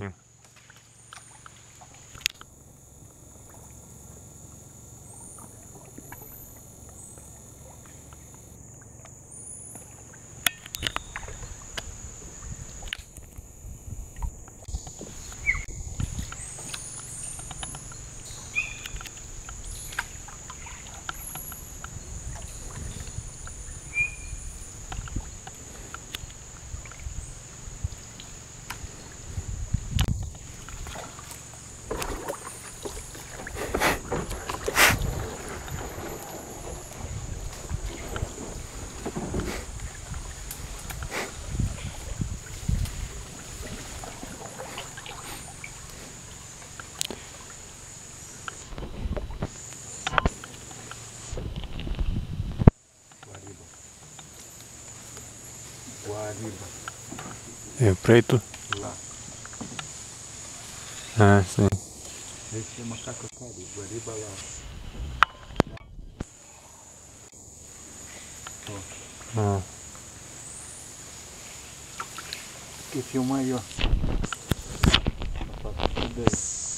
Yeah. É preto? Lá. Ah, sim. Esse é macaco cari, guariba lá. Ah, Que filma aí, ó. Tá tudo aí.